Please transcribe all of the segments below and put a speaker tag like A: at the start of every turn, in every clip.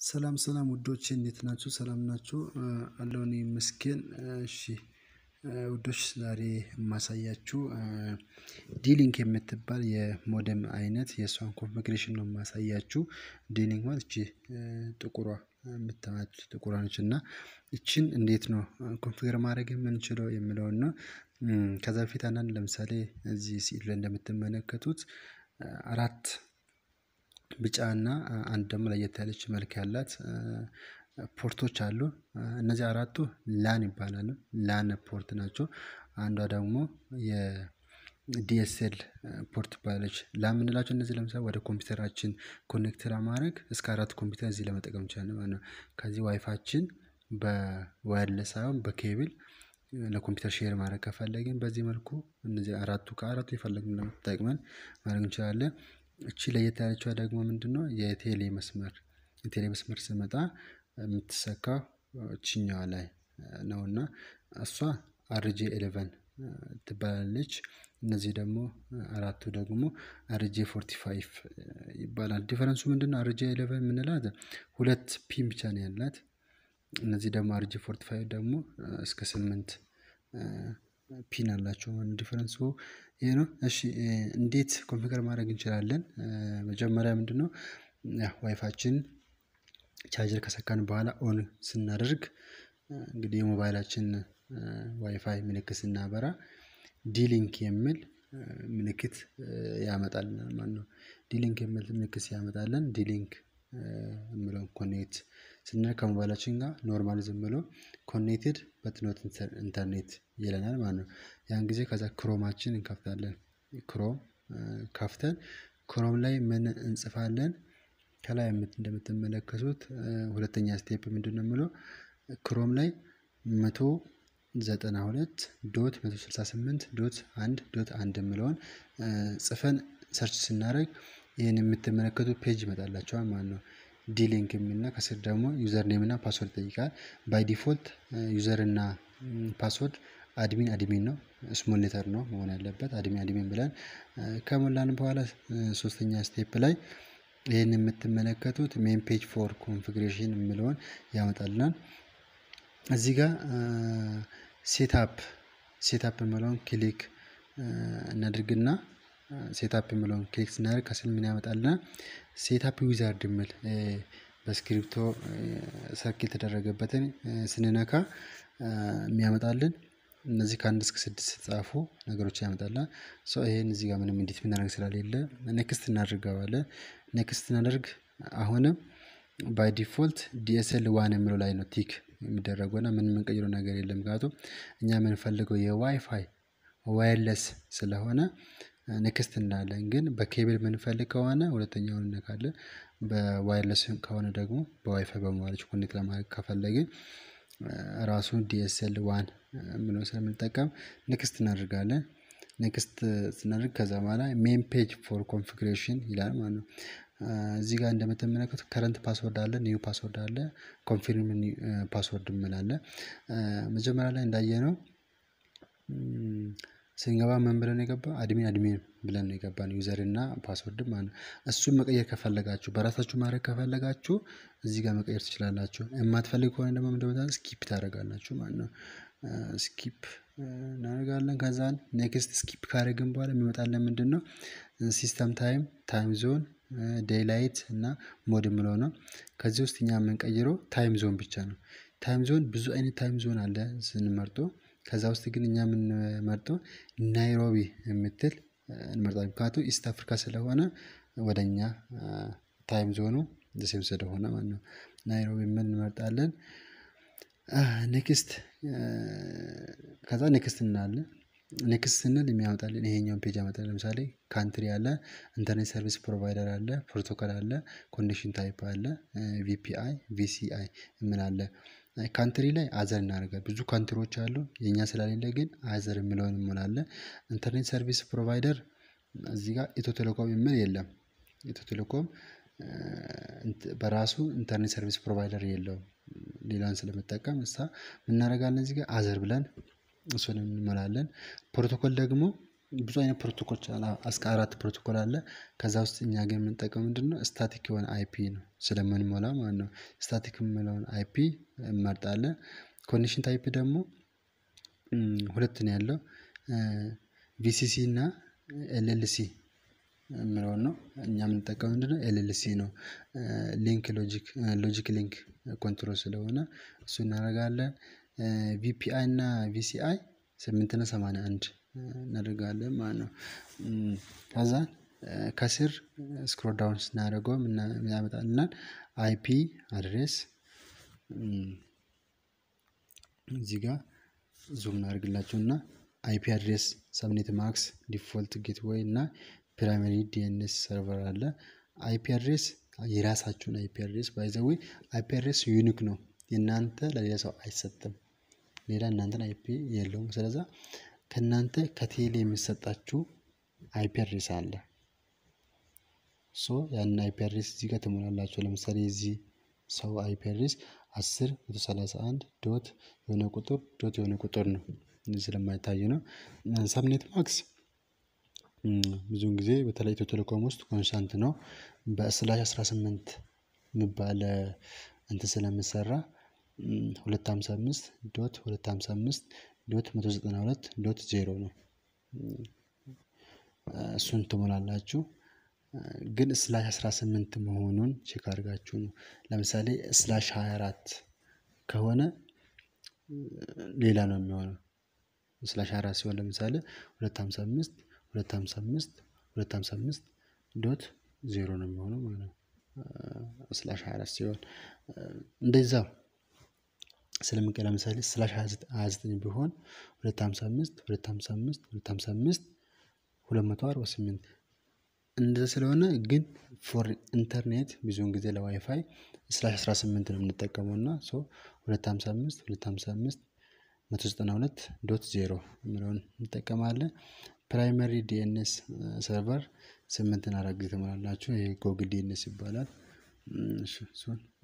A: ሰላም ሰላም ውዶቼ እንዴት ናችሁ? ሰላም ናችሁ? አለሁ እኔ ይመስገን እሺ። ውዶች ዛሬ የማሳያችሁ D-Link የምትባል የሞደም አይነት የእሷን configuration ነው የማሳያችሁ። D-Link ማለት እቺ ጥቁሯ የምታዩት ጥቁሯ ነች። እና እቺን እንዴት ነው configure ማድረግ የምንችለው የሚለውን ነው። ከዛ በፊት አንዳንድ ለምሳሌ እዚህ ላይ እንደምትመለከቱት አራት ቢጫ እና አንድ ደግሞ ለየት ያለች መልክ ያላት port ኦች አሉ። እነዚህ አራቱ LAN ይባላሉ። LAN port ናቸው። አንዷ ደግሞ የ DSL port ትባላለች። LAN የምንላቸው እነዚህ ለምሳሌ ወደ ኮምፒውተራችን connect ለማድረግ እስከ አራት ኮምፒውተር እዚህ ለመጠቀም እንችላለን ማለት ነው። ከዚህ WiFi ኣችን በ wireless ሳይሆን በኬብል ለኮምፒውተር share ማድረግ ከፈለግን በዚህ መልኩ እነዚህ አራቱ ከአራቱ የፈለግነው ተጠቅመን ማድረግ እንችላለን እቺ ለየት ያለችዋ ደግሞ ምንድነው? የቴሌ መስመር። የቴሌ መስመር ስመጣ የምትሰካው እቺኛዋ ላይ ነው እና እሷ RJ eleven ትባላለች። እነዚህ ደግሞ አራቱ ደግሞ RJ forty five ይባላል። difference ኡ ምንድነው? RJ eleven የምንላት ሁለት pin ብቻ ነው ያላት። እነዚህ ደግሞ RJ forty five ደግሞ እስከ ስምንት pin አላቸው ማለት ይሄ ነው። እሺ እንዴት configure ማድረግ እንችላለን? መጀመሪያ ምንድነው? WiFi ኣችን charger ከሰካን በኋላ on ስናደርግ እንግዲህ የሞባይላችን ዋይፋይ ምልክት ስናበራ D-Link የሚል ምልክት ያመጣልናል ማለት D-Link የሚል ምልክት ሲያመጣልን D-Link የሚለውን connect ስናደርግ ከሞባይላችን ጋር normal ዝም ብሎ connected but not internet ይለናል ማለት ነው። ያን ጊዜ ከዛ Chrome ኣችን እንከፍታለን። Chrome ከፍተን Chrome ላይ ምን እንጽፋለን? ከላይ እንደምትመለከቱት ሁለተኛ step ምንድነው የሚለው Chrome ላይ መቶ ዘጠና ሁለት dot መቶ ስልሳ ስምንት dot አንድ dot አንድ የሚለውን ጽፈን search ስናደርግ ይሄን የምትመለከቱት page ይመጣላችኋል ማለት ነው D-Link የሚልና ከስር ደግሞ user እና password ይጠይቃል። by default user እና password admin admin ነው። small letter ነው መሆን ያለበት admin admin ብለን ከሞላን በኋላ ሶስተኛ step ላይ ይሄን የምትመለከቱት main page for configuration የሚለውን ያመጣልናል። እዚህ ጋር setup setup የሚለውን click እናድርግና setup የሚለውን click ስናደርግ ከስር ምን ያመጣልናል setup wizard የሚል በስክሪፕቶ circle የተደረገበትን ስንነካ የሚያመጣልን እነዚህ ከአንድ እስከ ስድስት የተጻፉ ነገሮችን ያመጣልናል so ይሄን እዚህ ጋር ምንም እንዴት የምናደርግ ስለሌለ next እናደርገዋለን። next እናደርግ አሁንም by default DSL one የሚለው ላይ ነው tick የሚደረገው እና ምን የምንቀይረው ነገር የለም። ምክንያቱም እኛ የምንፈልገው የ WiFi wireless ስለሆነ next እንላለን ግን በኬብል የምንፈልግ ከሆነ ሁለተኛውን እንነካለን በ wireless ከሆነ ደግሞ በዋይፋይ በሞባይላችን connect ለማድረግ ከፈለግን ራሱን DSL one የምለውን ስለምንጠቀም next እናደርጋለን። next ስናደርግ ከዛ በኋላ main page for configuration ይላል ማለት ነው። እዚህ ጋር እንደምትመለከቱት current password አለ new password አለ confirm password ምን አለ። መጀመሪያ ላይ እንዳየነው ስንገባ ምን ብለን የገባ admin admin ብለን ነው የገባን user እና password ማለት ነው። እሱን መቀየር ከፈለጋችሁ በራሳችሁ ማድረግ ከፈለጋችሁ እዚህ ጋር መቀየር ትችላላችሁ። የማትፈልግ ከሆነ ደግሞ ምንድነው skip ታደርጋላችሁ ማለት ነው። skip እናደርጋለን። ከዛን next skip ካደረግን በኋላ የሚመጣለን ምንድነው? system time time zone daylight እና mode የምለው ነው። ከዚህ ውስጥ እኛ የምንቀይረው time zone ብቻ ነው። time zone ብዙ አይነት time zone አለ ስንመርጦ ከዛ ውስጥ ግን እኛ የምንመርጠው ናይሮቢ የምትል እንመርጣለን። ምክንያቱም East Africa ስለሆነ ወደ እኛ time zone ኡ the same ስለሆነ ማለት ነው። ናይሮቢ የምለውን እንመርጣለን? next ከዛ next እንላለን next ስንል የሚያመጣልን ይሄኛውን page ያመጣል ለምሳሌ country አለ internet service provider አለ ፕሮቶኮል አለ connection type አለ VPI VCI ምን አለ country ላይ other እናደርጋለን። ብዙ country ዎች አሉ። የኛ ስላሌለ ግን other የሚለውን እንሞላለን። internet service provider እዚህ ጋር ኢትዮ ቴሌኮም የሚል የለም። ኢትዮ ቴሌኮም በራሱ internet service provider የለውም። ሌላን ስለምንጠቀም እሱን ምናደርጋለን እዚህ ጋር other ብለን እሱን እንሞላለን። ፕሮቶኮል ደግሞ ብዙ አይነት ፕሮቶኮል እስከ አራት ፕሮቶኮል አለ። ከዛ ውስጥ እኛ ግን የምንጠቀመው ምንድነው? static የሆነ IP ነው ስለምንሞላ ማለት ነው። static የምንለውን IP እንመርጣለን። connection type ደግሞ ሁለት ነው ያለው VCC እና LLC የምለውን ነው እኛ የምንጠቀመው ምንድነው LLC ነው። link logic link control ስለሆነ እሱን እናደርጋለን። VPI እና VCI ስምንት እና ሰማንያ አንድ እናደርጋለን ማለት ነው። ከዛ ከስር scroll down ስናደርገው ያመጣልናል? IP address እዚህ ጋር zoom እናደርግላችሁ እና IP address subnet mask default gateway እና primary DNS server አለ። IP address የራሳችሁን IP address by the way IP address unique ነው የእናንተ ለሌላ ሰው አይሰጥም። ሌላ እናንተን IP የለውም ስለዛ ከእናንተ ከቴሌ የሚሰጣችሁ IP አለ። so ያንን IP እዚህ ጋር ትሞላላችሁ ለምሳሌ የዚህ ሰው IP address አስር መቶ ሰላሳ አንድ dot የሆነ ቁጥር dot የሆነ ቁጥር ነው እንደዚህ ስለማይታይ ነው። subnet mask ብዙውን ጊዜ በተለይ ኢትዮ ቴሌኮም ውስጥ constant ነው። በ slash አስራ ስምንት የሚባል እንትን ስለሚሰራ ሁለት ሃምሳ አምስት dot ሁለት ሃምሳ አምስት dot መቶ ዘጠና ሁለት dot ዜሮ ነው። እሱን ትሞላላችሁ ግን slash አስራ ስምንት መሆኑን check አድርጋችሁ ነው። ለምሳሌ slash ሃያ አራት ከሆነ ሌላ ነው የሚሆነው። slash አራት ሲሆን ለምሳሌ ሁለት ሃምሳ አምስት ሁለት ሃምሳ አምስት ሁለት ሃምሳ አምስት dot ዜሮ ነው የሚሆነው ማለት ነው። slash ሃያ አራት ሲሆን እንደዛው ስለምንቀር ለምሳሌ slash ሃያ ዘጠኝ ቢሆን ሁለት ሃምሳ አምስት ሁለት ሃምሳ አምስት ሁለት ሃምሳ አምስት ሁለት መቶ አርባ ስምንት እንደዛ ስለሆነ ግን for ኢንተርኔት ብዙውን ጊዜ ለ WiFi slash አስራ ስምንት ነው የምንጠቀመው እና so ሁለት ሃምሳ አምስት ሁለት ሃምሳ አምስት መቶ ዘጠና ሁለት dot ዜሮ የሚለውን እንጠቀማለን። primary DNS server ስምንትን አራት ጊዜ ትሞላላችሁ ይሄ Google DNS ይባላል።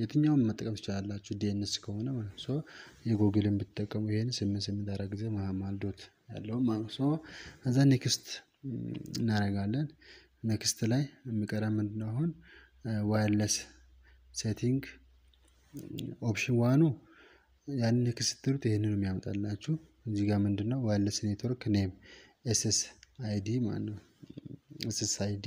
A: የትኛውም መጠቀም ትችላላችሁ DNS ከሆነ ማለት ነው። የጎግልን ብትጠቀሙ ይሄን ስምንት ስምንት አራት ጊዜ መሀል dot ያለው ማለት ነው። ከዛ next እናደርጋለን next ላይ የሚቀረን ምንድነው? አሁን wireless setting option one ኡ ያንን next ስትሉት ይሄንን ነው የሚያመጣላችሁ እዚህ ጋር ምንድነው wireless network name SSID ማለት ነው። SSID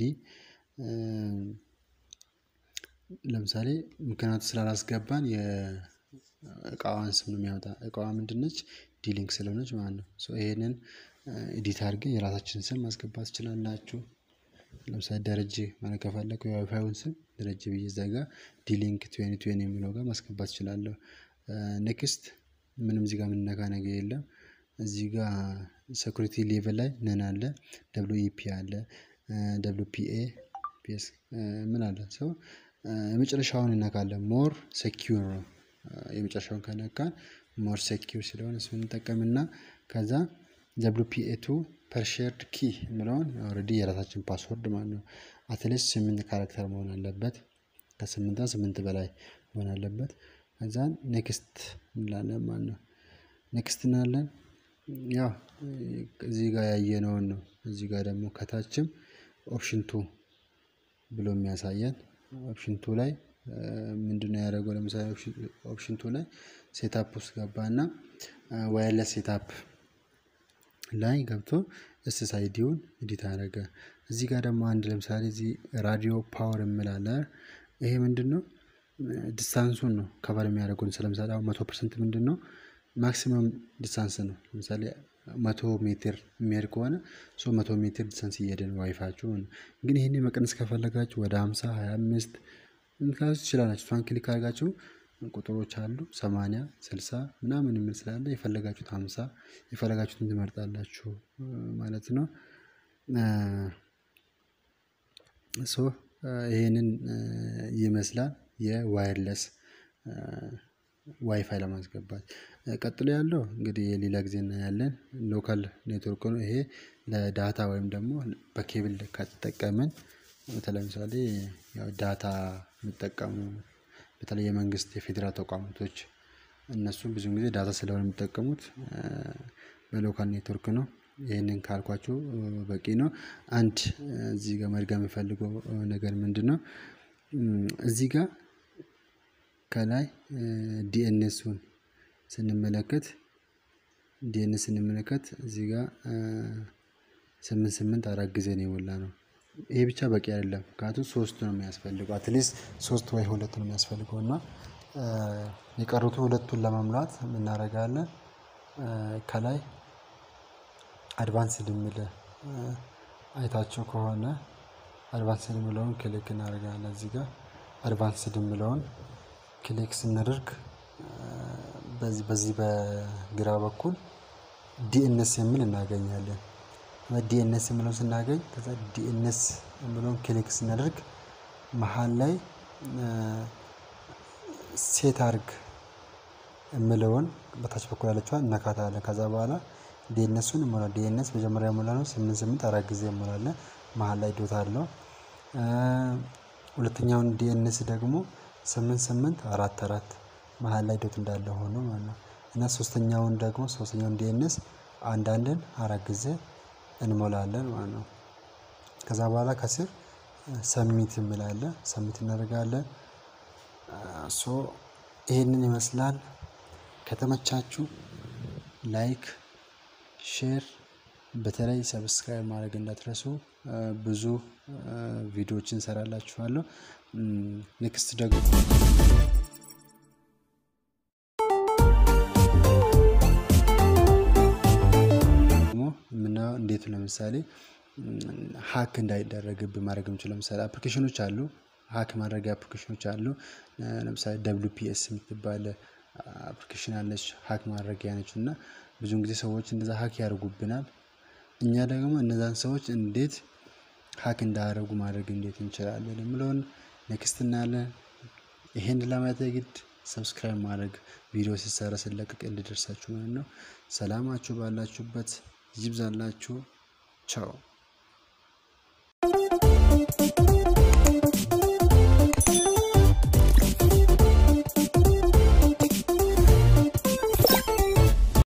A: ለምሳሌ ምክንያቱ ስላላስገባን የእቃዋን ስም ነው የሚያወጣ እቃዋ ምንድን ነች? D-Link ስለሆነች ማለት ነው። ይሄንን edit አድርገን የራሳችንን ስም ማስገባት ትችላላችሁ። ለምሳሌ ደረጀ ማለት ከፈለኩ የዋይፋዩን ስም ደረጀ ብዬ እዛ ጋር D-Link twenty twenty የሚለው ጋር ማስገባት እችላለሁ። next ምንም እዚህ ጋር የምንነካ ነገር የለም። እዚህ ጋር security level ላይ ነን አለ WEP አለ WPA PS ምን አለ so የመጨረሻውን እነካለን more secure ነው። የመጨረሻውን ከነካን more secure ስለሆነ እሱን እንጠቀምና ከዛ WPA two pre shared key የሚለውን already የራሳችን password ማለት ነው። at least ስምንት character መሆን አለበት። ከስምንት ስምንት በላይ መሆን አለበት። ከዛን next እንላለን ማለት ነው። next እንላለን ያው እዚህ ጋር ያየነውን ነው እዚህ ጋር ደግሞ ከታችም option two ብሎ የሚያሳየን option two ላይ ምንድነው ያደረገው? ለምሳሌ option two ላይ setup ውስጥ ገባና wireless setup ላይ ገብቶ SSID ውን edit አደረገ። እዚህ ጋር ደግሞ አንድ ለምሳሌ እዚህ radio power አለ። ይሄ ምንድነው? distance ኡን ነው cover የሚያደርጉን ስለምሳሌ አሁን መቶ percent ምንድነው? maximum distance ነው ለምሳሌ መቶ ሜትር የሚሄድ ከሆነ so መቶ ሜትር distance እየሄደ ነው ዋይፋችሁ ግን ይሄንን መቀነስ ከፈለጋችሁ ወደ ሃምሳ ሃያ አምስት ልታደርጉ ትችላላችሁ እሷን click አድርጋችሁ ቁጥሮች አሉ ሰማንያ ስልሳ ምናምን የሚል ስላለ የፈለጋችሁት ሃምሳ የፈለጋችሁትን ትመርጣላችሁ ማለት ነው። so ይሄንን ይመስላል የ wireless WiFi ለማስገባት ቀጥሎ ያለው እንግዲህ የሌላ ጊዜ እናያለን local network ነው። ይሄ ለ data ወይም ደግሞ በኬብል ከተጠቀምን ለምሳሌ data የሚጠቀሙ በተለይ የመንግስት የፌደራል ተቋማቶች እነሱ ብዙን ጊዜ data ስለሆነ የሚጠቀሙት በ local network ነው። ይህንን ካልኳችሁ በቂ ነው። አንድ እዚህ ጋር መድገም የምፈልገው ነገር ምንድነው? እዚህ ጋር ከላይ DNS ኡን ስንመለከት DNS ስንመለከት እዚህ ጋር ስምንት ስምንት አራት ጊዜ ነው የሞላነው። ይሄ ብቻ በቂ አይደለም ምክንያቱም ሶስት ነው የሚያስፈልገው at least ሶስት ወይ ሁለት ነው የሚያስፈልገው እና የቀሩትን ሁለቱን ለመሙላት ምን እናደርጋለን? ከላይ advanced የሚል አይታችሁ ከሆነ advanced የሚለውን click እናደርጋለን እዚህ ጋር advanced የሚለውን click ስናደርግ በዚህ በግራ በኩል DNS የሚል እናገኛለን። DNS የሚለውን ስናገኝ ከዛ DNS የሚለውን click ስናደርግ መሃል ላይ set አርግ የሚለውን በታች በኩል ያለችዋን እነካታለን። ከዛ በኋላ DNS ኡን እንሞላለን DNS መጀመሪያ የሞላነው ስምንት ስምንት አራት ጊዜ እንሞላለን መሃል ላይ dot አለው። ሁለተኛውን DNS ደግሞ ስምንት ስምንት አራት አራት መሃል ላይ dot እንዳለ ሆኖ ማለት ነው። እና ሶስተኛውን ደግሞ ሶስተኛውን DNS አንድ አንድን አራት ጊዜ እንሞላለን ማለት ነው። ከዛ በኋላ ከስር submit አለ submit እናደርጋለን። so ይሄንን ይመስላል። ከተመቻችሁ like share በተለይ subscribe ማድረግ እንዳትረሱ። ብዙ ቪዲዮዎችን እሰራላችኋለሁ። next ደግሞ የምናየው እንዴት ለምሳሌ hack እንዳይደረግብን ማድረግ የምንችለው ለምሳሌ application ኖች አሉ hack ማድረጊያ application ኖች አሉ። ለምሳሌ WPS የምትባል application አለች hack ማድረጊያ ነች እና ብዙን ጊዜ ሰዎች እንደዛ hack ያደርጉብናል። እኛ ደግሞ እነዛን ሰዎች እንዴት hack እንዳደረጉ ማድረግ እንዴት እንችላለን የሚለውን next እናያለን። ይሄን ለማየት የግድ subscribe ማድረግ ቪዲዮ ሲሰራ ስለቀቅ እንዲደርሳችሁ ማለት ነው። ሰላማችሁ ባላችሁበት ይብዛላችሁ። ቻው